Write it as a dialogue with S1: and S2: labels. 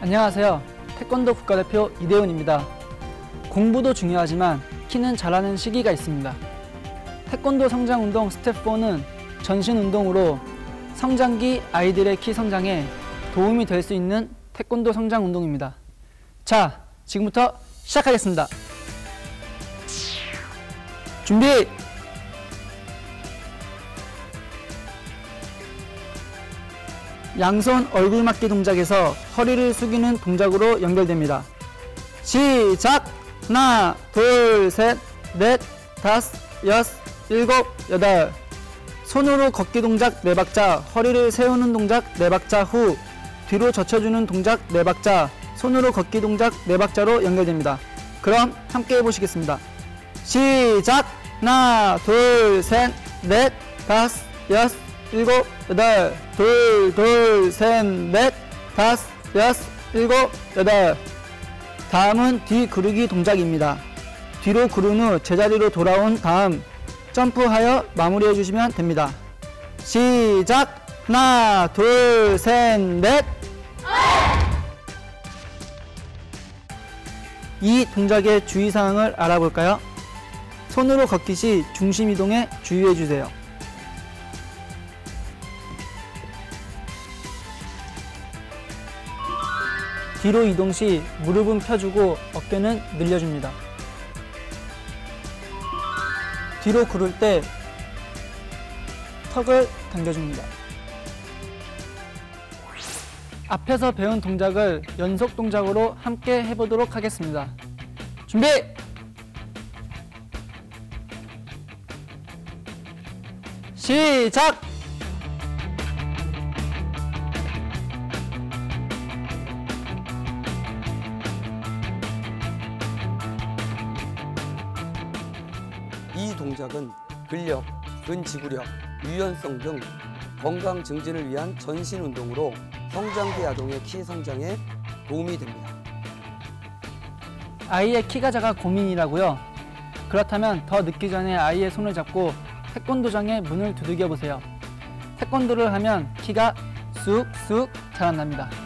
S1: 안녕하세요. 태권도 국가대표 이대훈입니다. 공부도 중요하지만 키는 자라는 시기가 있습니다. 태권도 성장운동 스텝 4는 전신 운동으로 성장기 아이들의 키 성장에 도움이 될 수 있는 태권도 성장 운동입니다. 자, 지금부터 시작하겠습니다. 준비! 양손 얼굴 맞기 동작에서 허리를 숙이는 동작으로 연결됩니다. 시작! 하나, 둘, 셋, 넷, 다섯, 여섯, 일곱, 여덟. 손으로 걷기 동작 네 박자, 허리를 세우는 동작 네 박자 후 뒤로 젖혀주는 동작 네 박자, 손으로 걷기 동작 네 박자로 연결됩니다. 그럼 함께 해보시겠습니다. 시작! 하나, 둘, 셋, 넷, 다섯, 여섯, 일곱, 여덟, 둘, 둘, 셋, 넷, 다섯, 여섯, 일곱, 여덟. 다음은 뒤 구르기 동작입니다. 뒤로 구른 후 제자리로 돌아온 다음 점프하여 마무리해 주시면 됩니다. 시작! 하나, 둘, 셋, 넷! 이 동작의 주의사항을 알아볼까요? 손으로 걷기 시 중심 이동에 주의해 주세요. 뒤로 이동 시 무릎은 펴주고 어깨는 늘려줍니다. 뒤로 구를 때 턱을 당겨줍니다. 앞에서 배운 동작을 연속 동작으로 함께 해보도록 하겠습니다. 준비! 시작!
S2: 이 동작은 근력, 근지구력, 유연성 등 건강 증진을 위한 전신 운동으로 성장기 아동의 키 성장에 도움이 됩니다.
S1: 아이의 키가 작아 고민이라고요? 그렇다면 더 늦기 전에 아이의 손을 잡고 태권도장의 문을 두들겨 보세요. 태권도를 하면 키가 쑥쑥 자란답니다.